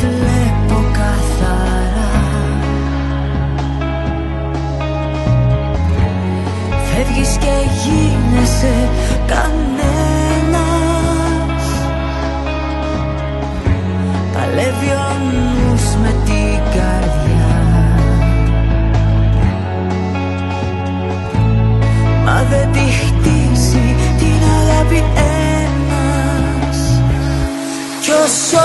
βλέπω καθαρά. Φεύγεις και γίνεσαι κανένας. Παλεύει ο νους με την καρδιά. Μα δεν τη χτίσει την αγάπη ένας. Κι όσο